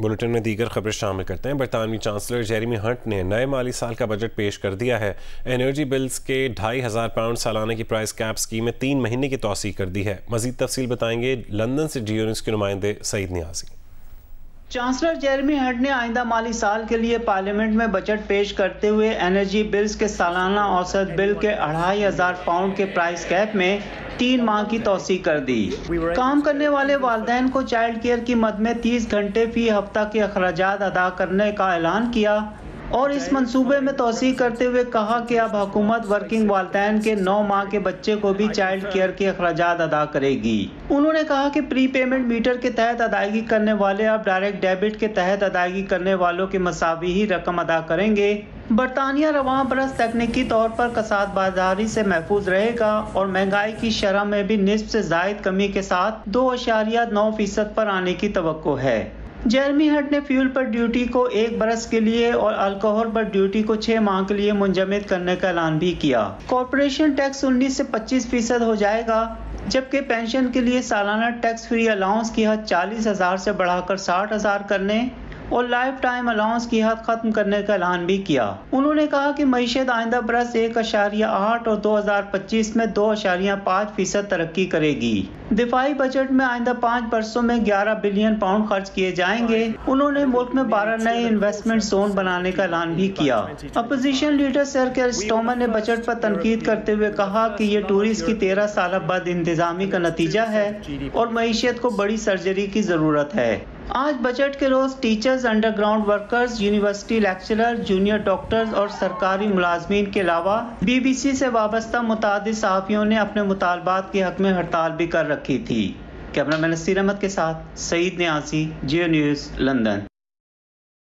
Bulletin में दीगर खबरें शामिल करते हैं। बरतानवी चांसलर जेरेमी हंट ने नए माली साल का बजट पेश कर दिया है। एनर्जी बिल्स के ढाई हज़ार पाउंड सालाना की प्राइस कैप स्कीम में तीन महीने की तोसी कर दी है। मजीद तफसील बताएँगे लंदन से जियो न्यूज़ के नुमाइंदे Saeed Niazi. Chancellor Jeremy Hunt ने आइंदा माली साल के लिए पार्लियामेंट में बजट पेश करते हुए एनर्जी बिल्स के सालाना औसत बिल के अढ़ाई हज़ार पाउंड के प्राइस कैप में तीन माह की तोसी कर दी। काम करने वाले वालदेन को चाइल्ड केयर की मद में तीस घंटे फ़ी हफ़्ता के अखराज अदा करने का ऐलान किया। और इस मंसूबे में तोसी करते हुए कहा कि अब हुकूमत वर्किंग वालदेन के नौ माह के बच्चे को भी चाइल्ड केयर के अखराज अदा करेगी। उन्होंने कहा कि प्री पेमेंट मीटर के तहत अदायगी करने वाले अब डायरेक्ट डेबिट के तहत अदायगी करने वालों के मसावी ही रकम अदा करेंगे। बरतानिया रवा बरस तकनीकी तौर पर कसाद बाजारी से महफूज रहेगा और महँगाई की शरह में भी निस्ब से जायद कमी के साथ दो अशारिया नौ फ़ीसद पर आने की तो है। जेरमी हट ने फ्यूल पर ड्यूटी को एक बरस के लिए और अल्कोहल पर ड्यूटी को छह माह के लिए मुंजमद करने का ऐलान भी किया। कॉरपोरेशन टैक्स 19 से 25 फ़ीसद हो जाएगा, जबकि पेंशन के लिए सालाना टैक्स फ्री अलाउंस की हद चालीस हज़ार से बढ़ाकर साठ हज़ार करने और लाइफ टाइम अलाउंस की हद खत्म करने का ऐलान भी किया। उन्होंने कहा कि मीशत आइंदा बरस एक अशारिया आठ और दो हज़ार पच्चीस में दो अशारिया पाँच फ़ीसद तरक्की करेगी। दिफाई बजट में आइंदा पाँच बरसों में ग्यारह बिलियन पाउंड खर्च किए जाएँगे। उन्होंने मुल्क में बारह नए इन्वेस्टमेंट जोन बनाने का ऐलान भी किया। अपोजिशन लीडर सर के स्टोमर ने बजट पर तनकीद करते हुए कहा कि ये टूरिस्ट की तेरह साल बाद इंतजामी का नतीजा है और मीशत को बड़ी सर्जरी की ज़रूरत है। आज बजट के रोज teachers underground workers university lecturer junior doctors और सरकारी मुलाजमीन के अलावा बीबीसी से वाबस्ता मुताद सहाफ़ियों ने अपने मुतालबात के हक में हड़ताल भी कर रखी थी। कैमरा मैन नसीर अहमद के साथ सईद न्यासी, जियो न्यूज़, लंदन।